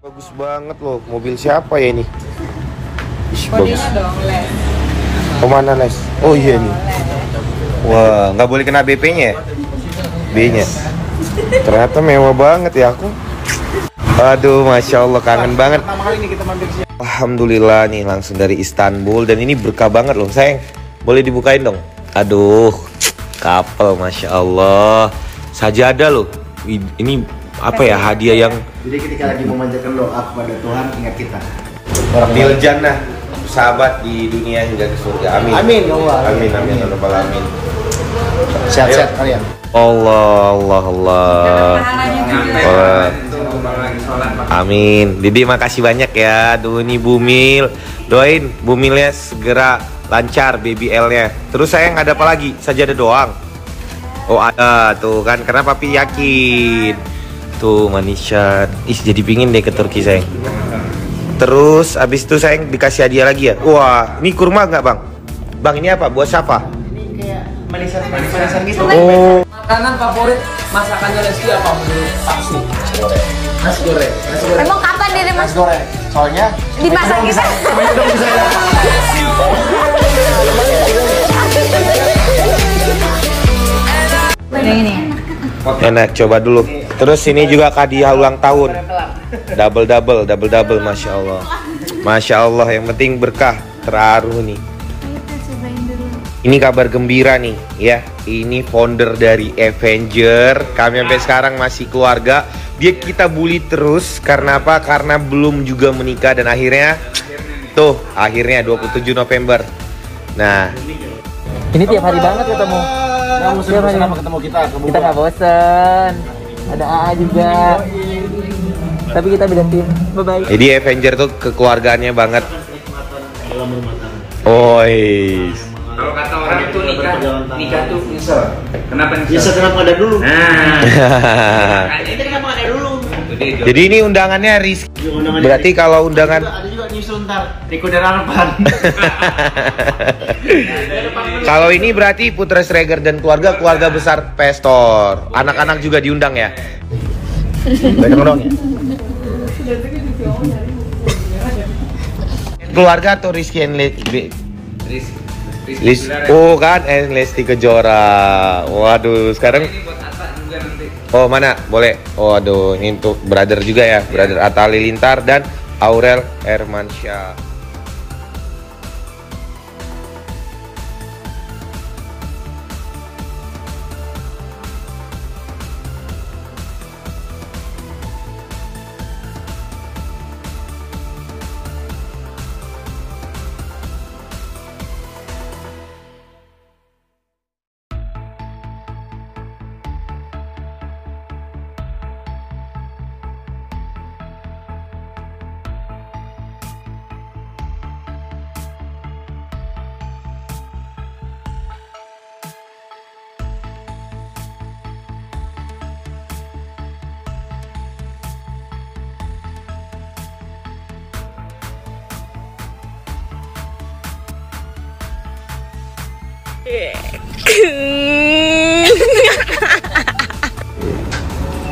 Bagus banget loh, mobil siapa ya ini? Ish, bagus. Bodinya dong, Les. Ke mana Les? Oh iya nih. Wah, nggak boleh kena BP-nya ya? B-nya. Ternyata mewah banget ya aku. Aduh, masya Allah kangen banget. Alhamdulillah nih langsung dari Istanbul dan ini berkah banget loh sayang. Boleh dibukain dong? Aduh, kapel masya Allah. Sajadah loh. I- Ini apa ya hadiah yang Jadi ketika lagi memanjatkan doa kepada Tuhan, ingat kita. Fil jannah sahabat di dunia hingga ke surga. Amin. Amin, ya Allah. Amin amin ya rabbal alamin. Sehat-sehat kalian. Allah Allah Allah. Wah. Amin. Didi makasih banyak ya. Aduh ini Bumil. Doain Bumilnya segera lancar BBL-nya. Terus sayang ada apa lagi? Saja ada doang. Oh ada tuh kan karena papi yakin. Tuh manishan. Ih jadi pingin deh ke Turki sayang. Terus abis itu sayang dikasih hadiah lagi ya. Wah ini kurma nggak bang? Bang ini apa? Buat siapa? Ini kayak manisan-manisan gitu. Oh Makanan favorit masakannya Lesti apa menurut Paksi? Nasi goreng. Nasi goreng. Emang kapan diri Nasi mas goreng. Soalnya dimasak kita? Yang ini. Enak, coba dulu. Terus ini juga hadiah ulang tahun. Double double, double double, masya Allah. Masya Allah, yang penting berkah terharu nih. Ini kabar gembira nih, ya. Ini founder dari Avenger. Kami sampai sekarang masih keluarga. Dia kita bully terus karena apa? Karena belum juga menikah dan akhirnya tuh, akhirnya 27 November. Nah, Ini tiap hari banget ketemu. Kamu Tiap sering ketemu kita Kita nggak bosen. Ada AA juga. Tapi kita beda tim. Bye bye. Jadi Avenger tuh kekeluargaannya banget. Oi. Kalau kata orang itu nikah, nikah tuh nyesel. Kenapa Bisa nyesel? kenapa ada dulu? Nah, makanya Ini kenapa ada dulu? Jadi ini undangannya Rizky. Undangan Berarti kalau undangan nyusul ntar. Riko dan Arpan. kalau ini berarti Putra Sreger dan keluarga keluarga besar Pestor. Anak-anak juga diundang ya. Banyak dong ya. Keluarga atau Rizky and Rizky. Oh kan and Lesti Kejora. Waduh, sekarang Ini buat Atta juga nanti. Oh mana? Boleh. Oh aduh, ini untuk brother juga ya, brother Atta Halilintar dan Aurel Hermansyah.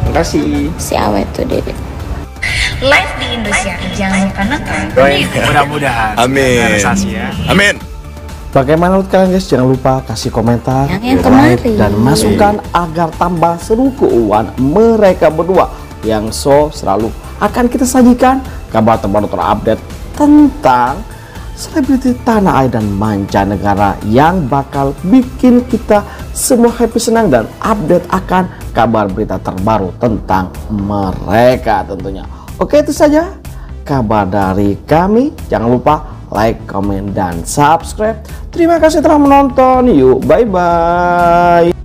Makasih. Si awet tuh dede. live di Indonesia. Jangan lupa nonton. Mudah-mudahan. Amin. Ya. Amin. Bagaimana menurut kalian guys? Jangan lupa kasih komentar, Yang yang like, dan masukkan agar tambah seru keuangan mereka berdua yang so selalu akan kita sajikan kabar terbaru terupdate tentang selebriti tanah air dan mancanegara yang bakal bikin kita semua happy senang dan update akan kabar berita terbaru tentang mereka tentunya. Oke itu saja kabar dari kami. Jangan lupa like, comment, dan subscribe. Terima kasih telah menonton. Yuk, bye-bye.